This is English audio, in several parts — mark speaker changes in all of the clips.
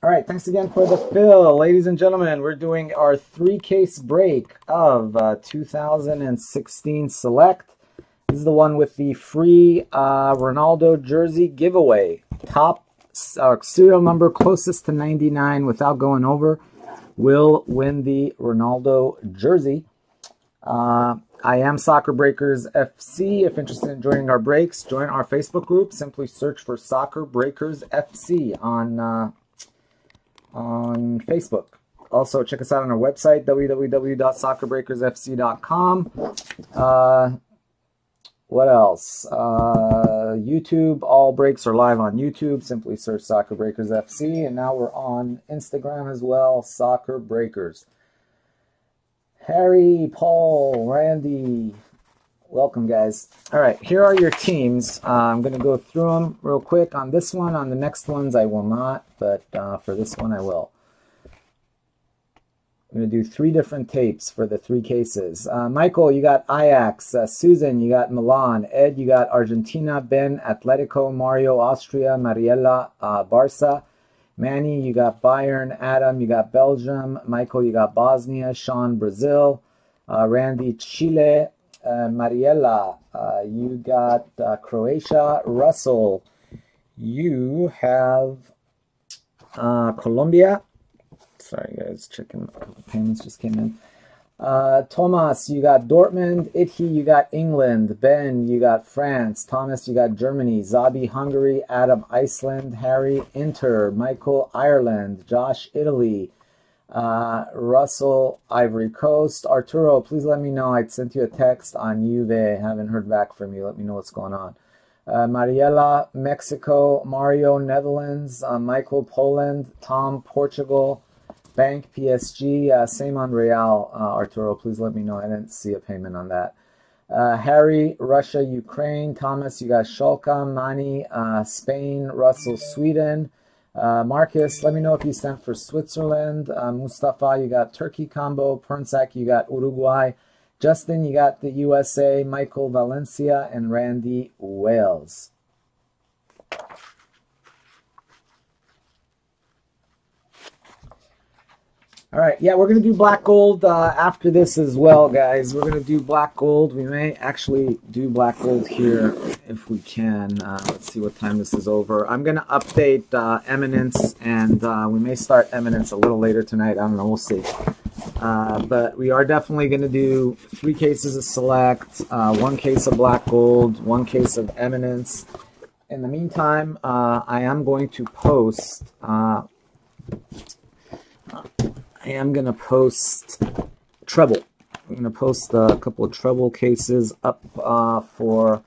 Speaker 1: All right, thanks again for the fill. Ladies and gentlemen, we're doing our three case break of uh, 2016 Select. This is the one with the free uh, Ronaldo jersey giveaway. Top uh, serial number closest to 99 without going over will win the Ronaldo jersey. Uh, I am Soccer Breakers FC. If interested in joining our breaks, join our Facebook group. Simply search for Soccer Breakers FC on uh, on Facebook. Also, check us out on our website, www.soccerbreakersfc.com. Uh, what else? Uh, YouTube. All breaks are live on YouTube. Simply search Soccer Breakers FC. And now we're on Instagram as well, Soccer Breakers. Harry, Paul, Randy, welcome guys. All right, here are your teams. Uh, I'm going to go through them real quick. On this one, on the next ones, I will not, but uh, for this one, I will. I'm going to do three different tapes for the three cases. Uh, Michael, you got Ajax. Uh, Susan, you got Milan. Ed, you got Argentina. Ben, Atletico. Mario, Austria. Mariella, uh, Barca. Manny, you got Bayern. Adam, you got Belgium. Michael, you got Bosnia. Sean, Brazil. Uh, Randy, Chile. Uh, Mariella, uh, you got uh, Croatia. Russell, you have uh, Colombia. Sorry, guys, checking. Payments just came in. Uh, Thomas, you got Dortmund. Ithy, you got England. Ben, you got France. Thomas, you got Germany. Zabi, Hungary. Adam, Iceland. Harry, Inter. Michael, Ireland. Josh, Italy. Uh, Russell, Ivory Coast. Arturo, please let me know. I sent you a text on Juve. Haven't heard back from you. Let me know what's going on. Uh, Mariela, Mexico. Mario, Netherlands. Uh, Michael, Poland. Tom, Portugal. Bank, PSG. Uh, same on Real, uh, Arturo. Please let me know. I didn't see a payment on that. Uh, Harry, Russia, Ukraine. Thomas, you got Schalke. Mani, uh, Spain. Russell, Sweden. Uh, Marcus, let me know if you sent for Switzerland. Uh, Mustafa, you got Turkey combo. Pernsak, you got Uruguay. Justin, you got the USA. Michael, Valencia. And Randy, Wales. All right, yeah, we're going to do black gold uh, after this as well, guys. We're going to do black gold. We may actually do black gold here if we can. Uh, let's see what time this is over. I'm going to update uh, Eminence, and uh, we may start Eminence a little later tonight. I don't know. We'll see. Uh, but we are definitely going to do three cases of Select, uh, one case of black gold, one case of Eminence. In the meantime, I am going to post I am going to post treble. I'm going to post a couple of treble cases up uh, for,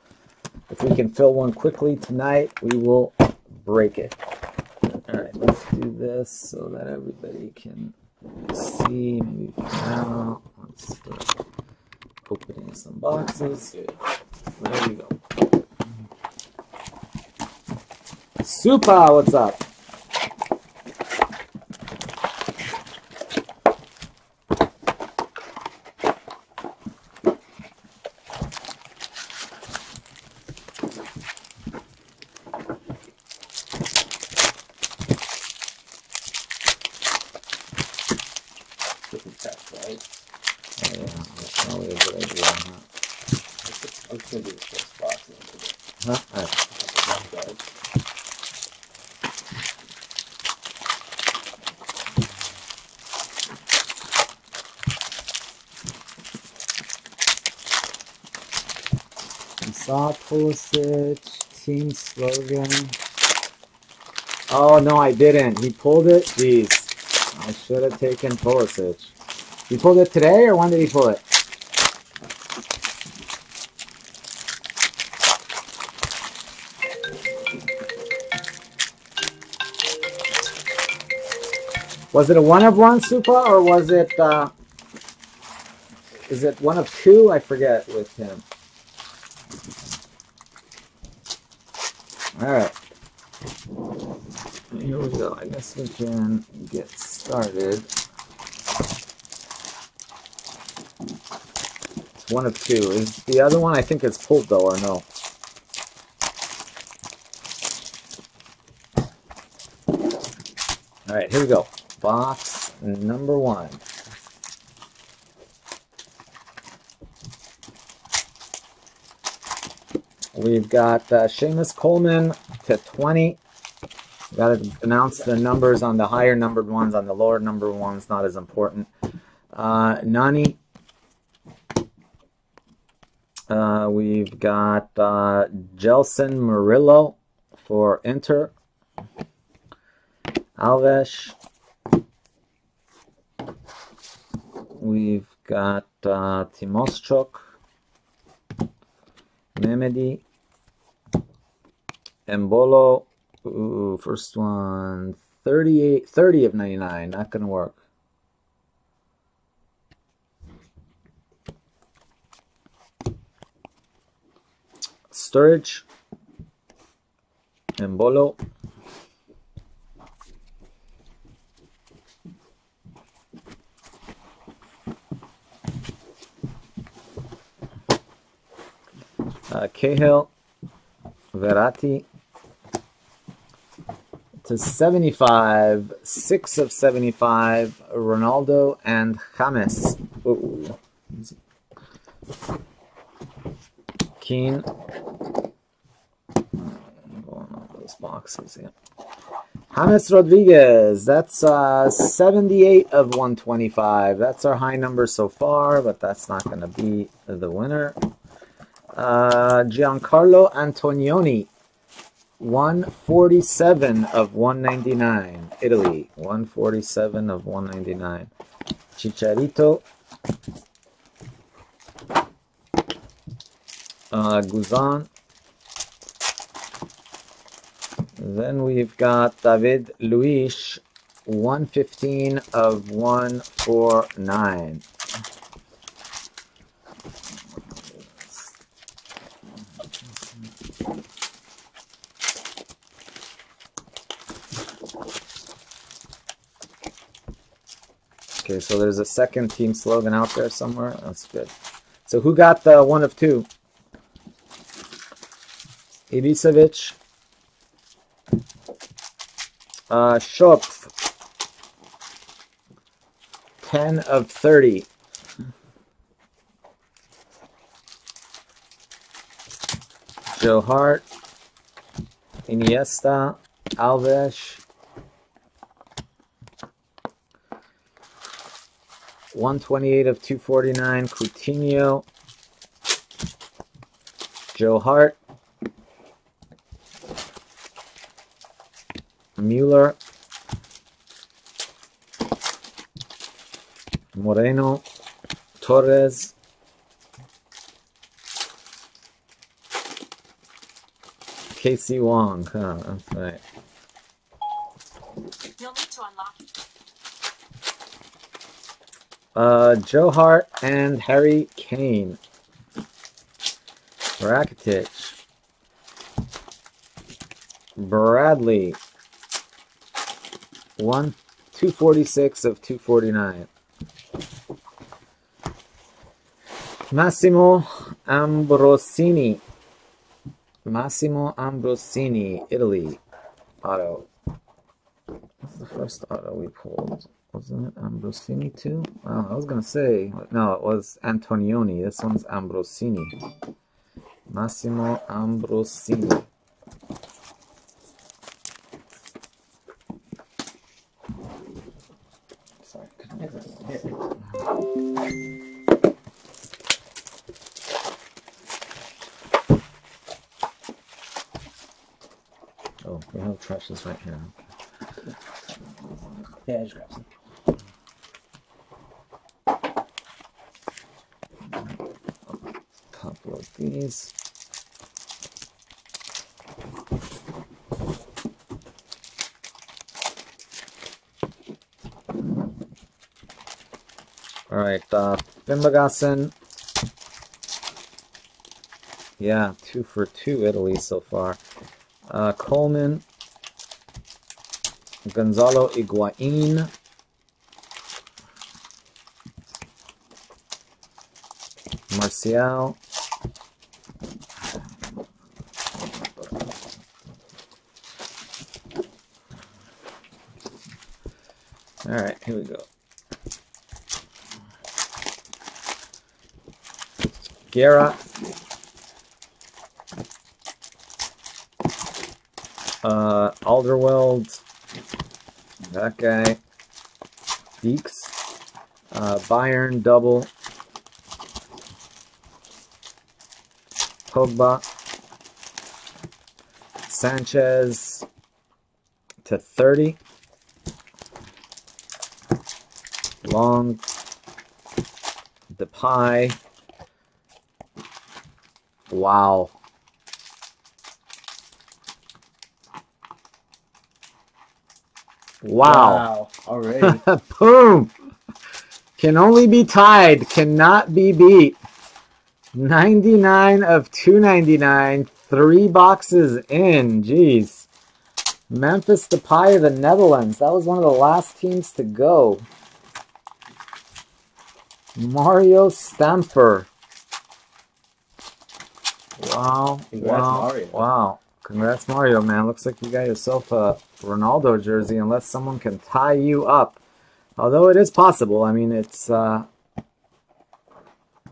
Speaker 1: if we can fill one quickly tonight, we will break it. All right, let's do this so that everybody can see. Maybe now, let's start opening some boxes. There we go. Super, what's up? Slogan. Oh, no, I didn't. He pulled it? Jeez. I should have taken Pulisic. He pulled it today, or when did he pull it? Was it a one of one super, or was it, uh, is it one of two? I forget with him. All right. Here we go. I guess we can get started. It's one of two. Is the other one, I think it's pulled though, or no? All right, here we go. Box number one. We've got uh, Seamus Coleman to 20. Got to announce the numbers on the higher numbered ones. On the lower numbered ones, not as important. Uh, Nani. Uh, we've got uh, Jeison Murillo for Inter. Alves. We've got uh, Tymoshchuk. Embolo. Ooh, first one. 38, 30 of 99. Not going to work. Sturridge. Embolo. Uh, Cahill, Verratti to 75, 6 of 75, Ronaldo and James. Ooh. Keane. those boxes, yeah. James Rodriguez, that's uh, 78 of 125. That's our high number so far, but that's not going to be the winner. Uh, Giancarlo Antognoni, 147 of 199. Italy, 147 of 199. Chicharito. Uh, Guzan. Then we've got David Luiz, 115 of 149. Okay, so there's a second team slogan out there somewhere. That's good. So who got the one of two? Ibisevic. Uh, Schopf. 10 of 30. Joe Hart. Iniesta. Alves. 128 of 249, Coutinho. Joe Hart. Mueller. Moreno. Torres. Casey Wong. Huh, that's right. You'll need to unlock uh, Joe Hart and Harry Kane. Rakitic. Bradley. One, 246 of 249. Massimo Ambrosini. Massimo Ambrosini, Italy. Auto. What's the first auto we pulled? Wasn't it Ambrosini too? Oh, I was gonna say no, it was Antognoni. This one's Ambrosini. Massimo Ambrosini. Sorry, Oh, we have trashes right here.
Speaker 2: Yeah, I just grab some.
Speaker 1: Couple of these. All right, uh. Yeah, two for two Italy so far. Uh, Coleman. Gonzalo Higuain. Martial. All right, here we go. Guerra. Uh, Alderweireld. That guy. Deeks. Uh, Bayern double. Pogba. Sanchez to 30. Long. Depay. Wow. Wow.
Speaker 2: Already.
Speaker 1: Boom. Can only be tied, cannot be beat. 99 of 299, three boxes in. Jeez. Memphis Depay of the Netherlands. That was one of the last teams to go. Mario Stamper. Wow.
Speaker 2: Congrats,
Speaker 1: wow.
Speaker 2: Mario.
Speaker 1: Wow. Congrats, Mario, man. Looks like you got yourself a Ronaldo jersey, unless someone can tie you up. Although it is possible. I mean, it's uh,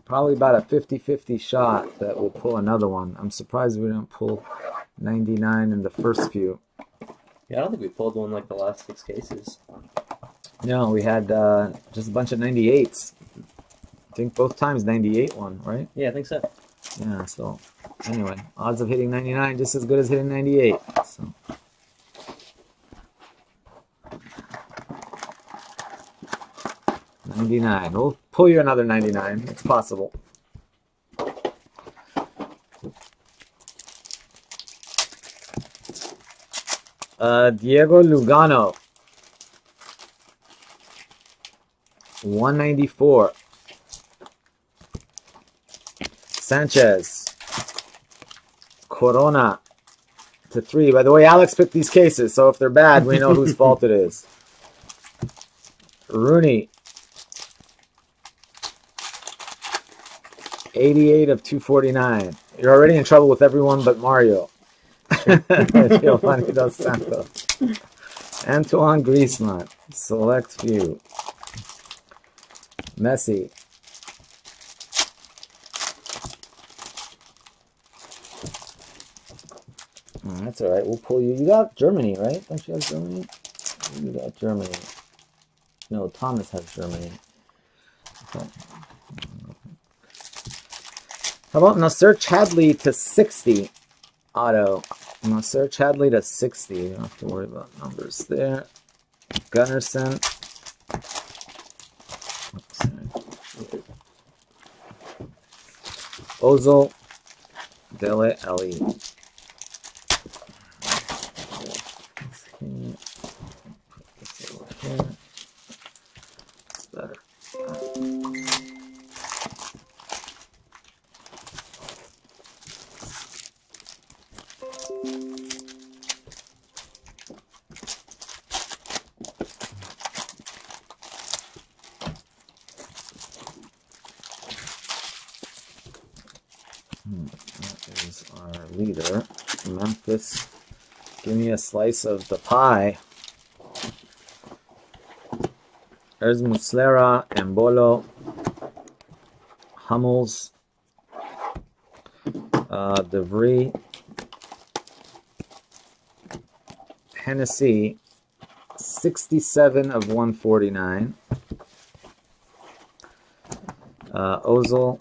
Speaker 1: probably about a 50-50 shot that we'll pull another one. I'm surprised we didn't pull 99 in the first few.
Speaker 2: Yeah, I don't think we pulled one like the last six cases.
Speaker 1: No, we had uh, just a bunch of 98s. I think both times 98 one, right?
Speaker 2: Yeah, I think so.
Speaker 1: Yeah, so anyway, odds of hitting 99 just as good as hitting 98. So. Ninety-nine. We'll pull you another ninety-nine. It's possible. Uh, Diego Lugano. 194. Sanchez. Corona to three. By the way, Alex picked these cases, so if they're bad, we know whose fault it is. Rooney. 88 of 249. You're already in trouble with everyone but Mario. Giovanni Dos Santos. Antoine Griezmann. Select few. Messi. Oh, that's all right. We'll pull you. You got Germany, right? Don't you have Germany? You got Germany. No, Thomas has Germany. Okay. How about Nacer Chadli to 60 auto? Nacer Chadli to 60. You don't have to worry about numbers there. Gunnarsson. Oops. Ozil. Dele Alli. Slice of the pie. There's Muslera, Embolo, Hummels, uh, Hennessey, 67 of 149. Uh, Ozil,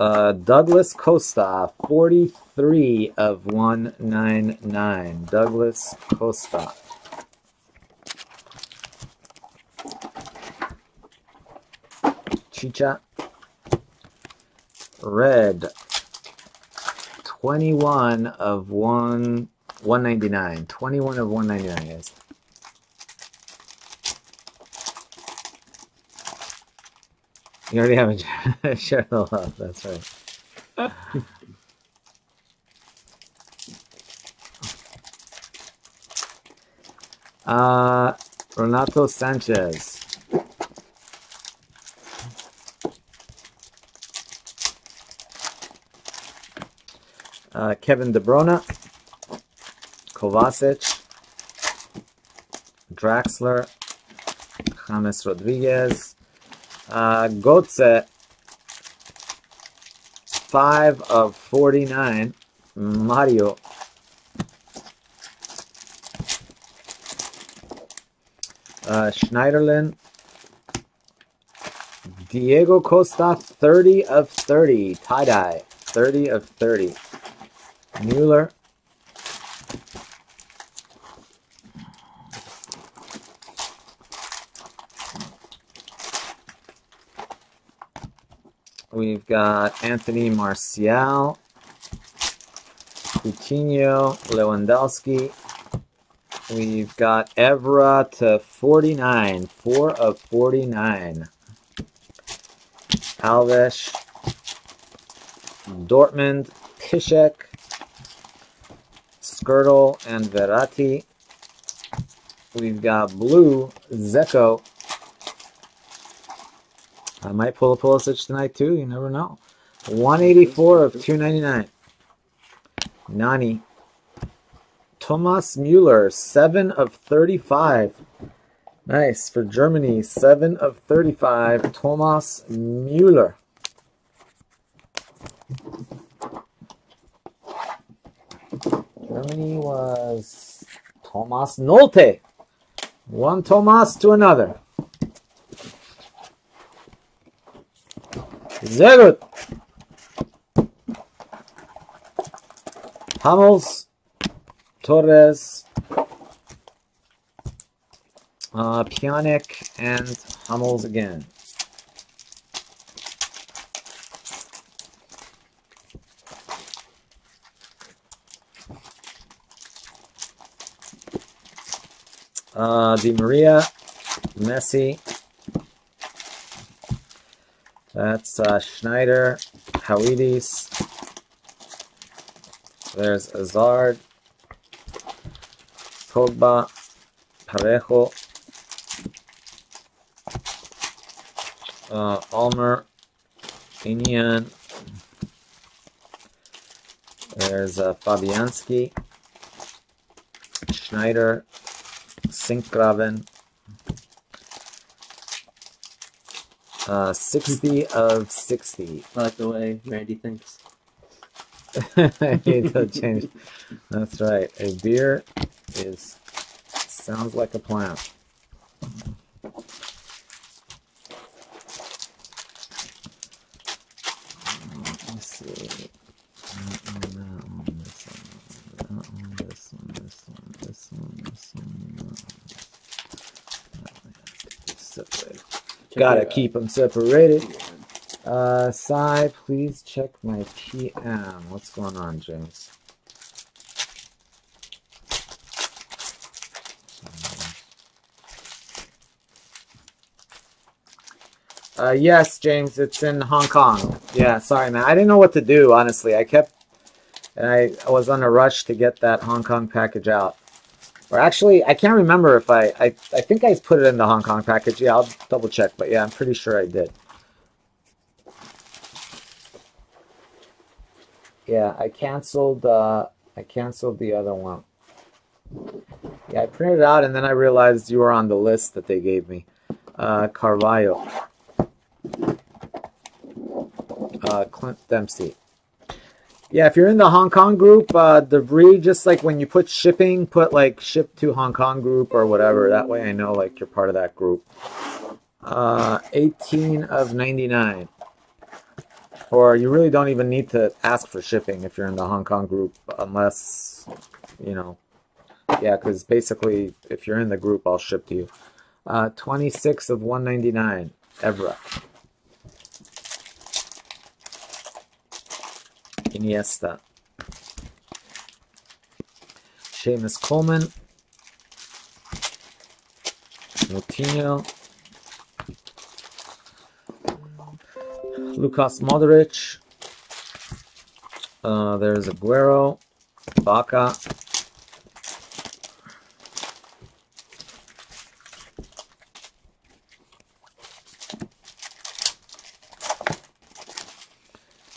Speaker 1: uh, Douglas Costa, 43 of 199. Douglas Costa. Chicha. Red. 21 of 1 199. 21 of 199 guys. You already have a share the love, that's right. Uh, Renato Sanchez. Uh, Kevin De Bruyne. Kovacic. Draxler, James Rodriguez, uh, Gotze, 5 of 49, Mario. Uh, Schneiderlin, Diego Costa, 30 of 30, tie-dye, 30 of 30. Mueller, We've got Anthony Martial, Coutinho, Lewandowski. We've got Evra to 49, 4 of 49. Alves, Dortmund, Piszczek, Skrtel, and Verratti. We've got blue, Dzeko, I might pull a Pulisic tonight too. You never know. 184 of 299. Nani. Thomas Mueller, 7 of 35. Nice. For Germany, 7 of 35. Thomas Mueller. Germany was Thomas Nolte. One Thomas to another. Sehr gut. Torres, uh, Pjanic, and Hummels again. Uh, Di Maria, Messi, that's uh, Schneider, Hawidis. There's Hazard, Pogba, Parejo, uh, Almer, Inian. There's uh, Fabianski, Schneider, Sinkgraven, Uh, 60 of 60.
Speaker 2: I like the way Randy thinks.
Speaker 1: I need to change. That's right. A beer is sounds like a.
Speaker 2: Check
Speaker 1: Gotta keep them separated. Uh, Sai, please check my PM. What's going on, James? Uh, yes, James, it's in Hong Kong. Yeah, sorry, man. I didn't know what to do, honestly. I kept, and I, I was on a rush to get that Hong Kong package out. Or actually, I can't remember if I, I, I think I put it in the Hong Kong package. Yeah, I'll double check, but yeah, I'm pretty sure I did. Yeah, I canceled, uh, I canceled the other one. Yeah, I printed it out and then I realized you were on the list that they gave me. Uh, Carvalho. Uh, Clint Dempsey. Yeah, if you're in the Hong Kong group, uh, Debris, just like when you put shipping, put like ship to Hong Kong group or whatever. That way I know like you're part of that group. Uh, 18 of 99. Or you really don't even need to ask for shipping if you're in the Hong Kong group, unless, you know, yeah, because basically if you're in the group, I'll ship to you. Uh, 26 of 199, Evra. Iniesta. Seamus Coleman. Moutinho. Lucas Modric. Uh, there's Aguero. Bacca.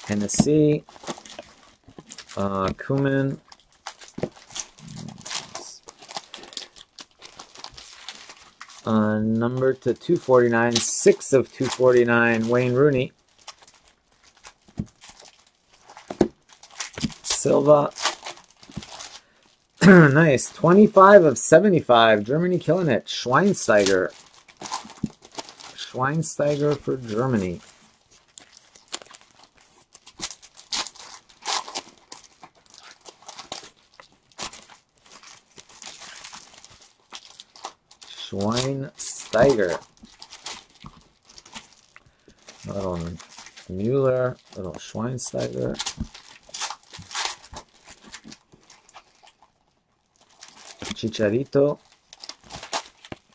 Speaker 1: Hennessey. Uh, Kuman. Uh, number to 249, 6 of 249, Wayne Rooney. Silva. nice. 25 of 75, Germany killing it. Schweinsteiger. Schweinsteiger for Germany. Schweinsteiger. Little Mueller, little Schweinsteiger. Chicharito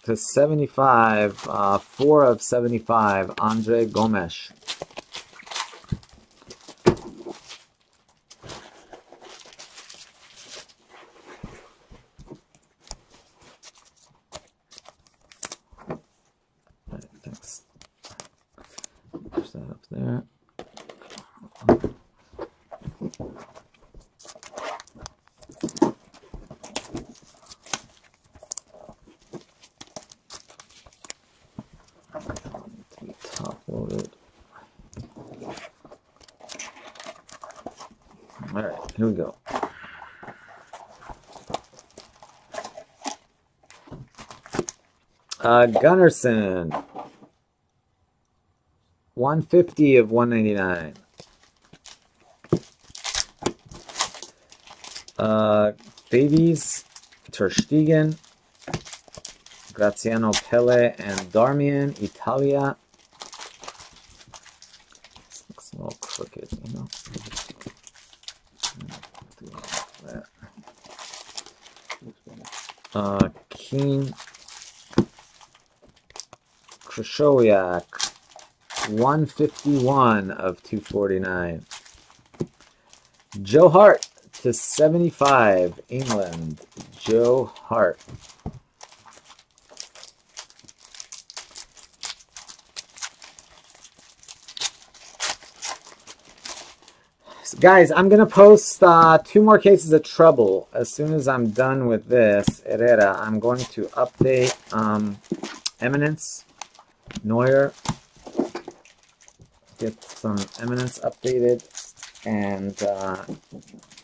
Speaker 1: to 75, uh, 4 of 75, Andre Gomes. Here we go. Uh, Gunnarsson. 150 of 199. Uh, Davies, Ter Stegen, Graziano Pelle, and Darmian, Italia. This looks a little crooked, you know. Uh, Keane, Krychowiak, 151 of 249. Joe Hart to 75, England. Joe Hart. guys, I'm going to post uh, two more cases of treble. As soon as I'm done with this, Herrera, I'm going to update um, Eminence, Neuer, get some Eminence updated, and uh,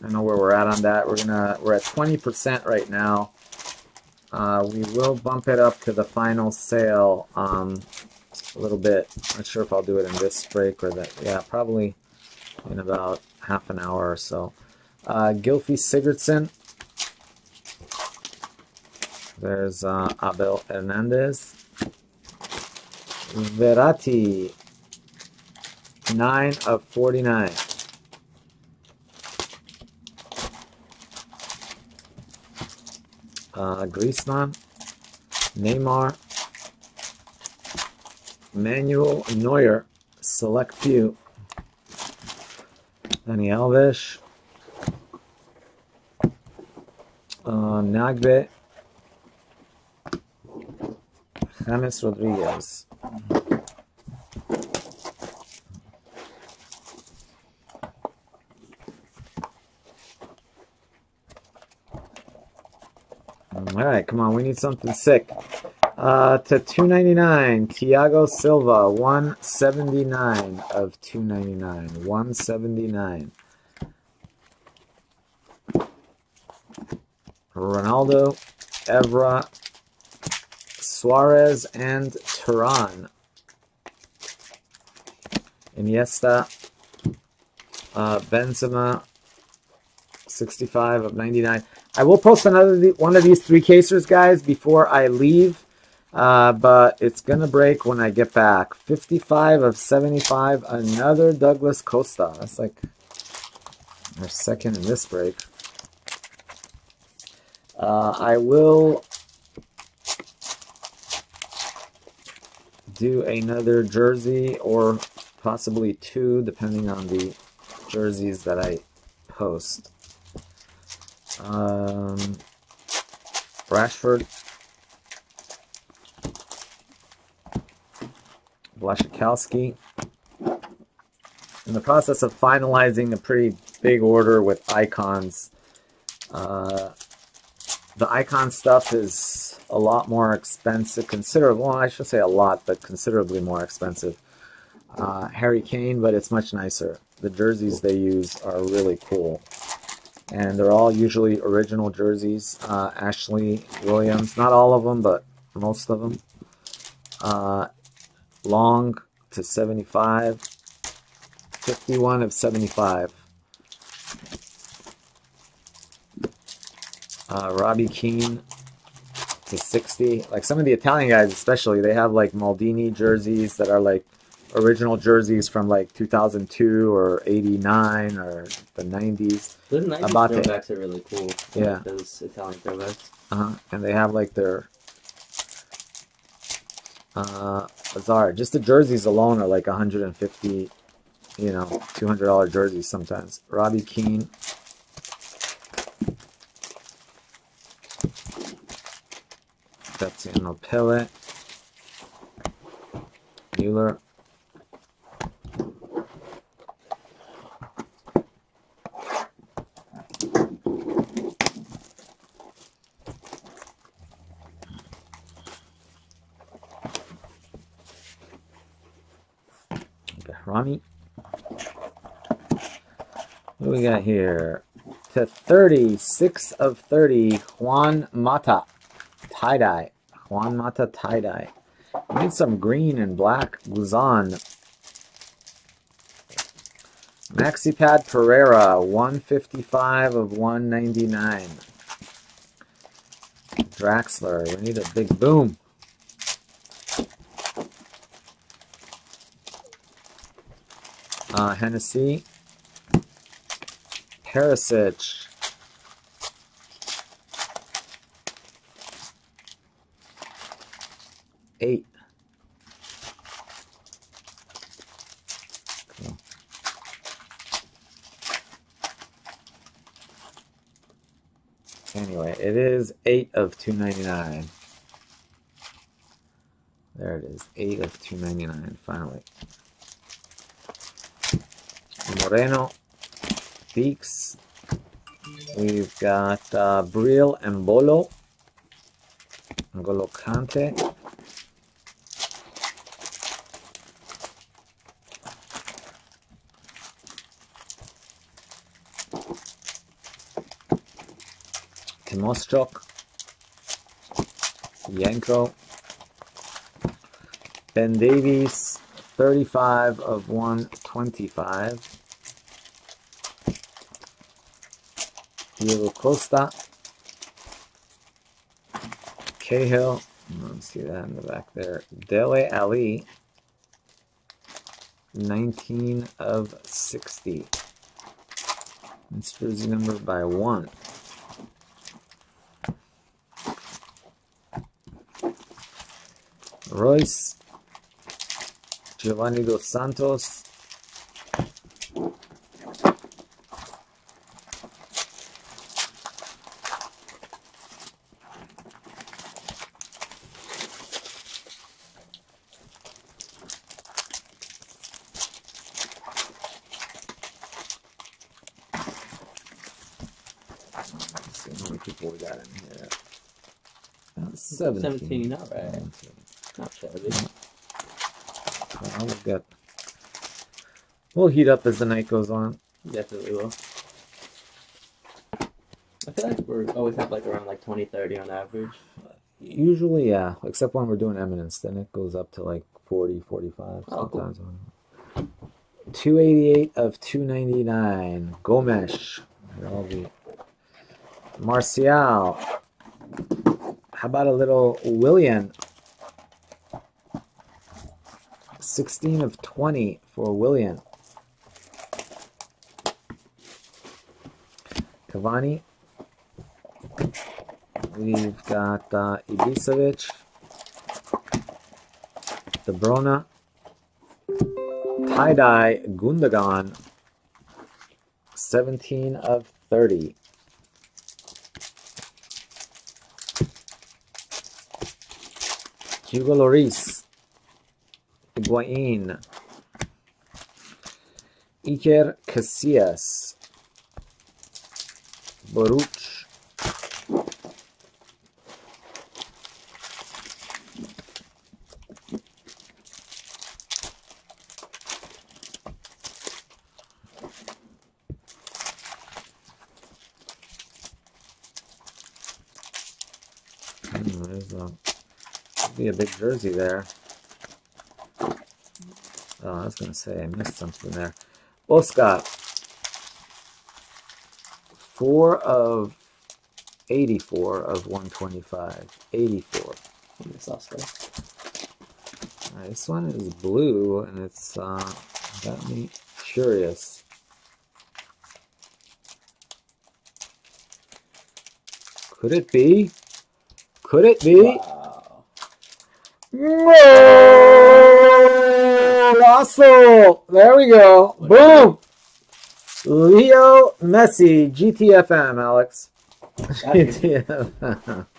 Speaker 1: I know where we're at on that. We're gonna we're at 20% right now. Uh, we will bump it up to the final sale um, a little bit. Not sure if I'll do it in this break or that. Yeah, probably in about half an hour or so. Uh, Gylfi Sigurdsson. There's uh, Abel Hernandez. Verratti, 9 of 49. Uh, Griezmann, Neymar, Manuel Neuer, select few. Dani Alves, uh, Nagbe, James Rodriguez. All right, come on, we need something sick. Uh, to 299, Thiago Silva, 179 of 299. 179. Ronaldo, Evra, Suarez, and Turan. Iniesta, uh, Benzema, 65 of 99. I will post another one of these three casers, guys, before I leave. Uh, but it's going to break when I get back. 55 of 75. Another Douglas Costa. That's like our second in this break. Uh, I will do another jersey or possibly two, depending on the jerseys that I post. Um, Rashford. Blaszczykowski. In the process of finalizing a pretty big order with icons. Uh, the icon stuff is a lot more expensive, considerable. Well, I should say a lot, but considerably more expensive. Uh, Harry Kane, but it's much nicer. The jerseys they use are really cool. And they're all usually original jerseys. Uh, Ashley Williams, not all of them, but most of them. Uh, long to 75. 51 of 75. Uh, Robbie Keane to 60. Like some of the Italian guys, especially, they have like Maldini jerseys that are like original jerseys from like 2002 or 89 or the 90s.
Speaker 2: Those 90s
Speaker 1: About it.
Speaker 2: throwbacks are really cool.
Speaker 1: Yeah.
Speaker 2: like those Italian throwbacks.
Speaker 1: Uh-huh. And they have like their uh bizarre. Just the jerseys alone are like 150, you know, $200 jerseys sometimes. Robbie Keane. Graziano Pelle. Mueller. Rami. What we got here? To 36 of 30, Juan Mata. Tie-dye. Juan Mata tie-dye. Need some green and black Luzon. MaxiPad Pereira, 155 of 199. Draxler, we need a big boom. Uh, Hennessey. Perisic. Eight. Anyway, it is eight of two ninety nine. There it is, eight of two ninety nine. Finally. Moreno, Beeks. We've got uh, Breel Embolo. Ngolo Kante. Tymoshchuk. Yanko. Ben Davies, 35 of 125. Diego Costa. Cahill. Let's see that in the back there. Dele Alli. 19 of 60. It's jersey number by one. Reus. Giovanni Dos Santos. Let's see how many people we got in here. Uh, 17.
Speaker 2: 17, not bad.
Speaker 1: 17.
Speaker 2: Not shabby.
Speaker 1: Well, we'll get. We'll heat up as the night goes on.
Speaker 2: Definitely will. I feel like we're always have like around like 20, 30 on average.
Speaker 1: Usually, yeah, except when we're doing eminence, then it goes up to like 40, 45
Speaker 2: Oh, cool.
Speaker 1: sometimes. 288 of 299. Gomes. All the Martial. How about a little Willian? 16 of 20 for Willian. Cavani. We've got uh, Ibisevic, De Bruyne, tie-dye Gundogan, 17 of 30. Hugo Lloris, Higuain, Iker Casillas, Boruch, big jersey there. Oh, I was going to say I missed something there. Oscar. Four of 84 of 125. 84.
Speaker 2: Miss
Speaker 1: this one is blue and it's uh, got me curious. Could it be? Could it be?
Speaker 2: Wow.
Speaker 1: No! Russell! There we go. Boom! Leo Messi, GTFM, Alex. GTFM.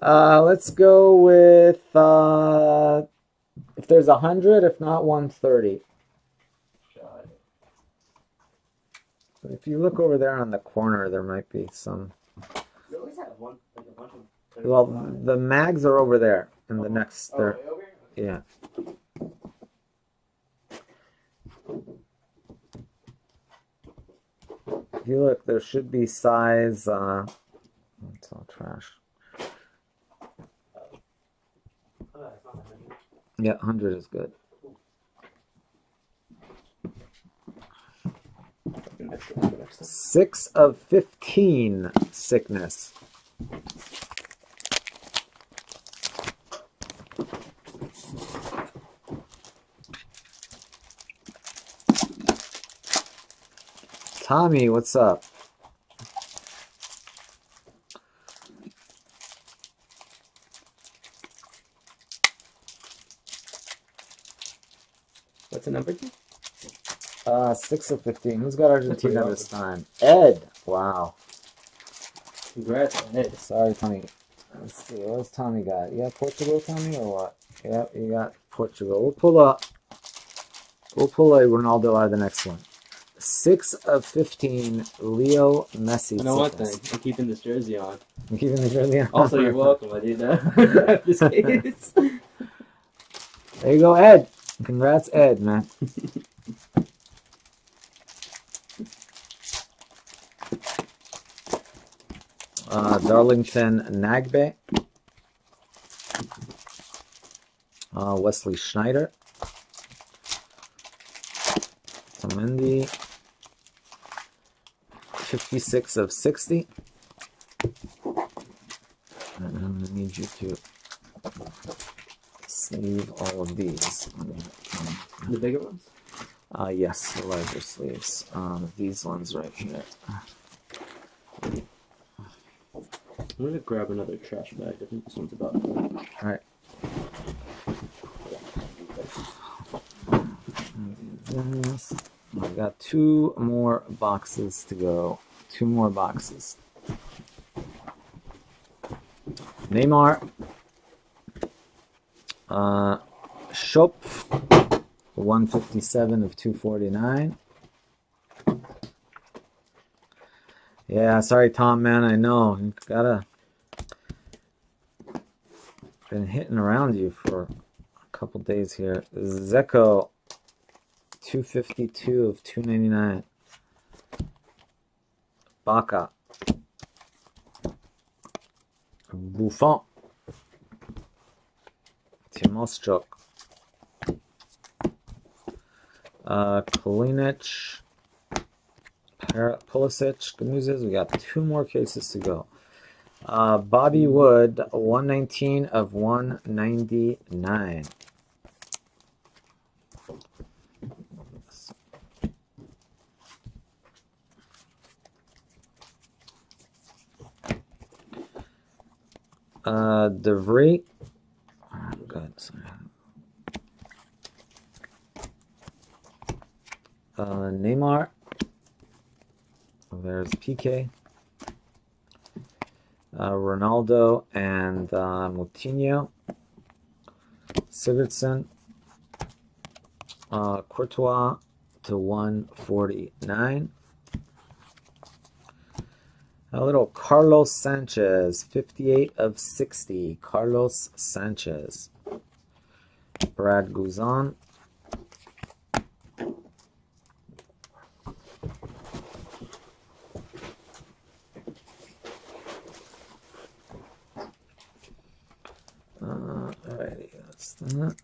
Speaker 1: Uh, let's go with uh, if there's a hundred, if not one thirty. If you look over there on the corner, there might be some.
Speaker 2: You always have one, like a bunch of.
Speaker 1: Well, the mags are over there in the next.
Speaker 2: Oh,
Speaker 1: There, yeah. If you look, there should be size. Uh, it's all trash.
Speaker 2: It's not that many.
Speaker 1: Yeah, hundred is good.
Speaker 2: Next one, next one.
Speaker 1: Six of fifteen sickness. Tommy, what's up?
Speaker 2: What's the number?
Speaker 1: Uh, six of fifteen. Who's got Argentina this time? Ed. Wow.
Speaker 2: Congrats, on Ed.
Speaker 1: Sorry, Tommy. Let's see. What's Tommy got? You got Portugal, Tommy, or what? Yep, you got Portugal. We'll pull a. We'll pull a Ronaldo out of the next one. Six of fifteen. Leo Messi.
Speaker 2: You know what then? I'm keeping this jersey on.
Speaker 1: I'm keeping the jersey on.
Speaker 2: Also, you're welcome. I didn't uh, this case.
Speaker 1: There you go, Ed. Congrats, Ed, man. uh, Darlington Nagbe. Uh, Wesley Sneijder. Tamendi. 56 of 60. And I'm going to need you to sleeve all of these.
Speaker 2: the bigger ones?
Speaker 1: Uh, yes, the larger sleeves. Um, these ones right here.
Speaker 2: I'm gonna grab another trash bag. I think this one's about.
Speaker 1: Alright. This. I've got two more boxes to go. Two more boxes. Neymar. Uh, Shop. 157 of 249. Yeah, sorry, Tom, man. I know. You gotta. Been hitting around you for a couple days here. Dzeko. 252 of 299. Bacca. Buffon. Tymoshchuk. Uh, Kalinic. Pulisic. Good news is we got two more cases to go. Uh, Bobby Wood, 119 of 199. Uh, De Vrij. Oh, God, sorry. Uh, Neymar. There's PK. Uh, Ronaldo and uh, Moutinho. Sigurdsson. Uh, Courtois to 149. A little Carlos Sanchez, 58 of 60. Carlos Sanchez. Brad Guzan. Uh, alrighty, that's that.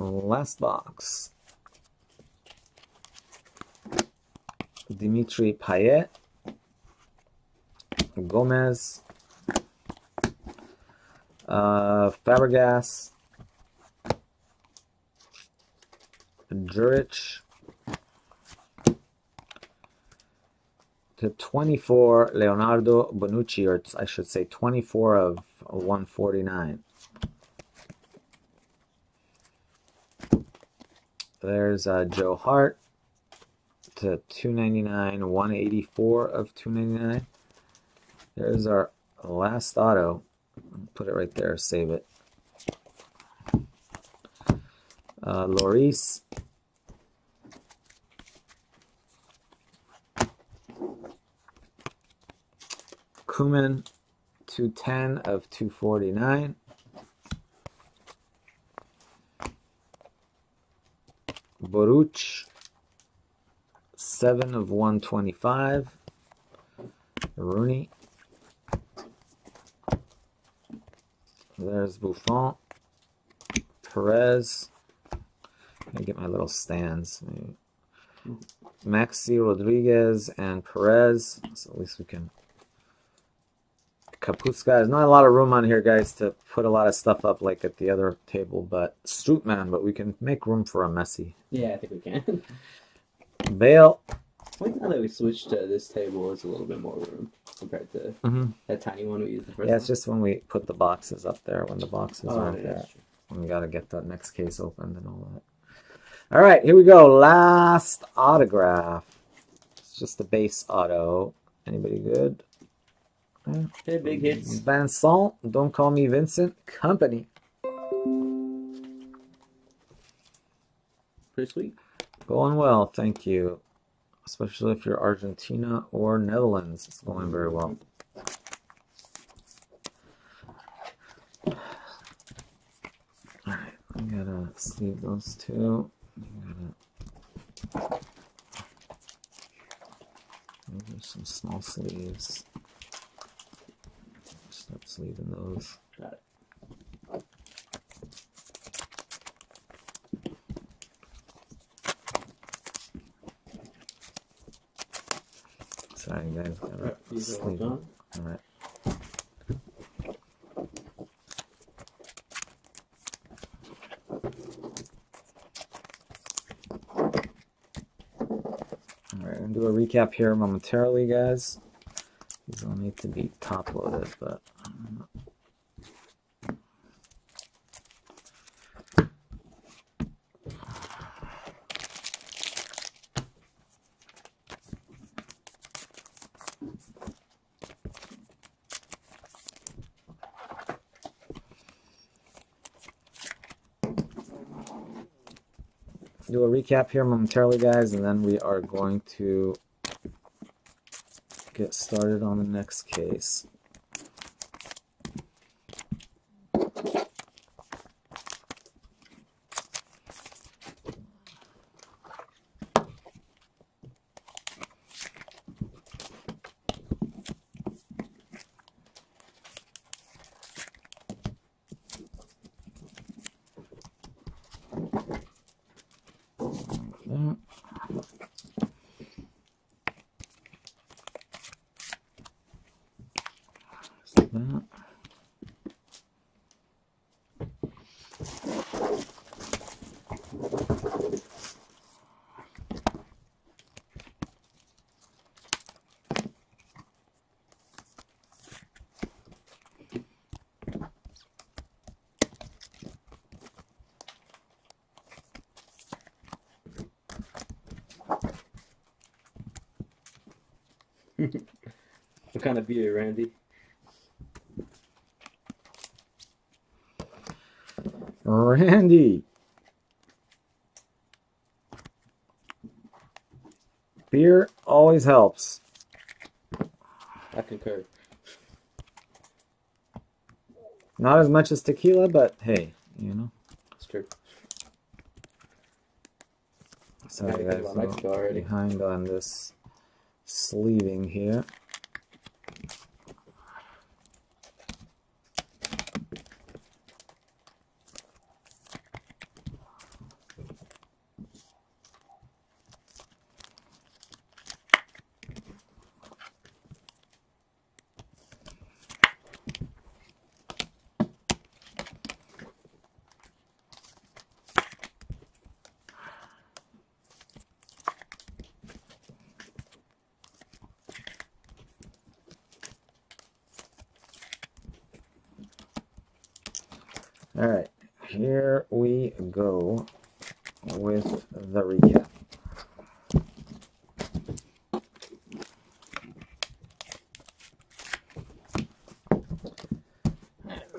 Speaker 1: Last box. Dimitri Payet, Gomez, uh, Fabregas, Juric, to 24, Leonardo Bonucci, or I should say 24 of 149. There's uh, Joe Hart to 299, 184 of 299. There's our last auto. Put it right there, save it. Uh, Lloris. Kuman, 210 of 249. Boruc, 7 of 125. Rooney. There's Buffon. Perez. I get my little stands. Maxi Rodriguez and Perez. So at least we can. Kapustka. There's not a lot of room on here, guys, to put a lot of stuff up like at the other table, but Strootman, but we can make room for a Messi.
Speaker 2: Yeah, I think we can.
Speaker 1: Bale.
Speaker 2: I think now that we switched to this table, it's a little bit more room compared to
Speaker 1: Mhm.
Speaker 2: that tiny one we used the first
Speaker 1: Yeah, it's
Speaker 2: time.
Speaker 1: just when we put the boxes up there, when the boxes
Speaker 2: Oh,
Speaker 1: aren't
Speaker 2: yeah,
Speaker 1: there.
Speaker 2: that's true.
Speaker 1: When we got to get the next case opened and all that. All right, here we go. Last autograph. It's just the base auto. Anybody good?
Speaker 2: Hey, big hits.
Speaker 1: Vincent, don't call me Vincent. Kompany.
Speaker 2: Pretty sweet.
Speaker 1: Going well, thank you. Especially if you're Argentina or Netherlands. It's going very well. Alright, I gotta sleeve those two. Those are some small sleeves. Sleeving those.
Speaker 2: Got it.
Speaker 1: Sorry guys, gotta
Speaker 2: Alright, these are all done.
Speaker 1: Alright. I'm gonna do a recap here momentarily, guys. These all need to be top loaded, but um, do a recap here momentarily, guys, and then we are going to get started on the next case.
Speaker 2: What kind of beer, Randy?
Speaker 1: Randy. Beer always helps.
Speaker 2: I concur.
Speaker 1: Not as much as tequila, but hey, you know.
Speaker 2: It's true.
Speaker 1: Sorry guys, I'm
Speaker 2: already.
Speaker 1: behind on this sleeving here. All right, here we go with the recap.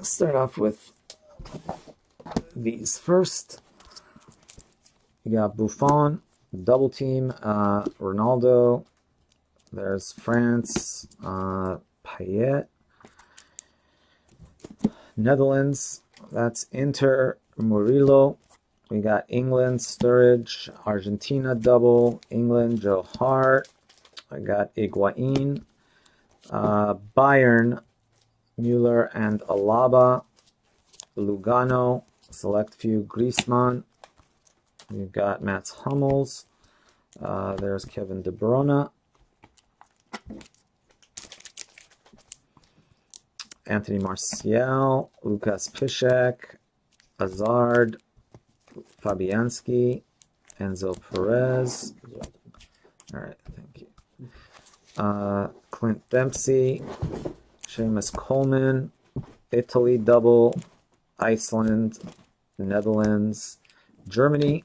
Speaker 1: Start off with these first. You got Buffon, double team, uh, Ronaldo. There's France, uh, Payet. Netherlands, that's Inter Murillo. We got England, Sturridge, Argentina double, England, Joe Hart. I got Higuain, uh, Bayern, Mueller and Alaba, Lugano, select few, Griezmann. We've got Mats Hummels. Uh, there's Kevin De Bruyne. Anthony Martial, Lukasz Piszczek, Hazard, Fabianski, Enzo Perez. All right, thank you. Uh, Clint Dempsey, Seamus Coleman, Italy double, Iceland, Netherlands, Germany,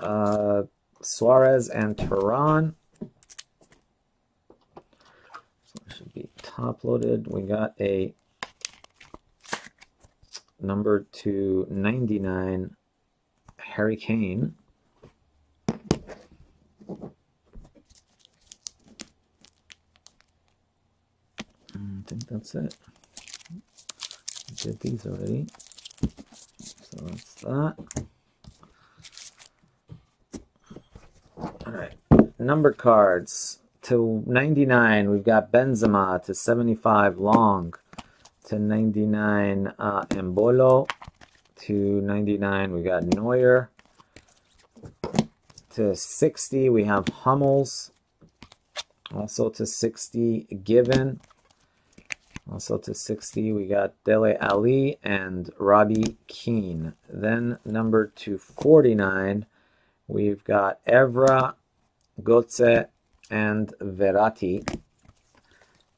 Speaker 1: uh, Suarez and Turan. So it should be top loaded. We got a number to 99 Harry Kane. I think that's it. I Did these already. So that's that. Alright. number cards. To 99, we've got Benzema. To 75, Long. To 99, uh, Embolo. To 99, we got Neuer. To 60, we have Hummels. Also to 60, Given. Also to 60, we got Dele Alli and Robbie Keane. Then number to 49, we've got Evra, Götze, and Verratti.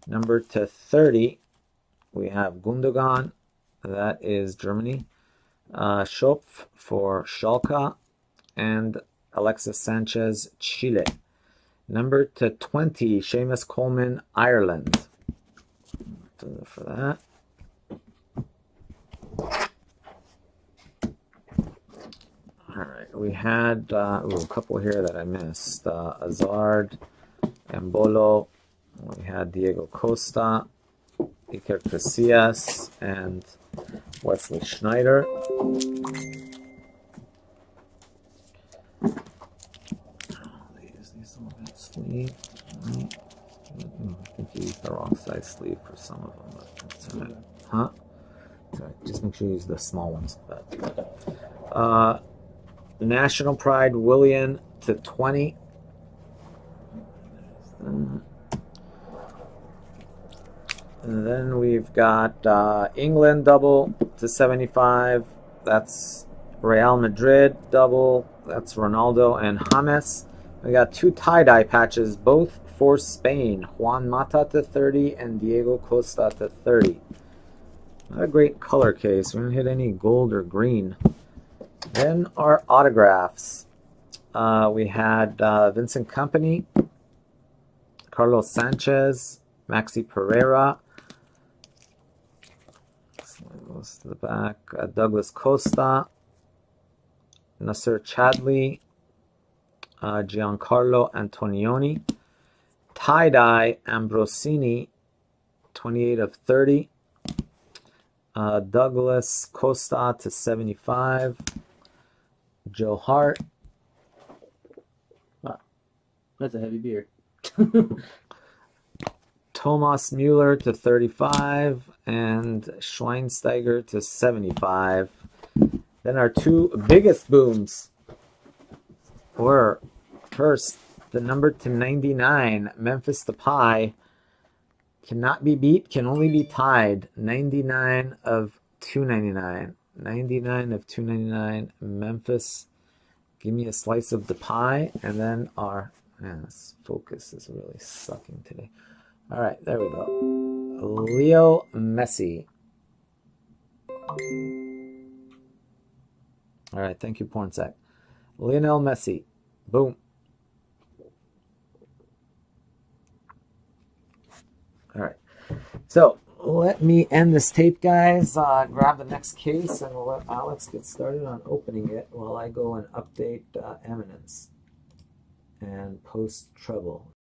Speaker 1: Number to 30, we have Gundogan, that is Germany. Uh, Schopf for Schalke, and Alexis Sanchez, Chile. Number to 20, Seamus Coleman, Ireland for that. All right, we had uh, ooh, a couple here that I missed. Uh, Hazard, Embolo, we had Diego Costa, Iker Casillas, and Wesley Sneijder. All. I think you used the wrong size sleeve for some of them, but that's all right. Huh? Sorry, just make sure you use the small ones. But, uh, National Pride Willian to 20. And then we've got uh, England double to 75. That's Real Madrid double. That's Ronaldo and James. We got two tie-dye patches, both for Spain. Juan Mata to 30 and Diego Costa to 30. Not a great color case. We didn't hit any gold or green. Then our autographs. Uh, we had uh, Vincent Kompany, Carlos Sanchez, Maxi Pereira. Goes to the back. Uh, Douglas Costa, Nacer Chadli, uh, Giancarlo Antognoni. Tie-dye Ambrosini, 28 of 30. Uh, Douglas Costa to 75. Joe Hart.
Speaker 2: That's a heavy beer.
Speaker 1: Thomas Mueller to 35 and Schweinsteiger to 75. Then our two biggest booms were first the number to 99, Memphis Depay. Cannot be beat, can only be tied. 99 of 299. 99 of 299, Memphis. Give me a slice of the pie. And then our, man, this focus is really sucking today. All right, there we go. Leo Messi. All right, thank you, Pornsack. Lionel Messi. Boom. All right. So let me end this tape, guys. Uh, grab the next case and we'll let Alex get started on opening it while I go and update uh, Eminence and post Treble.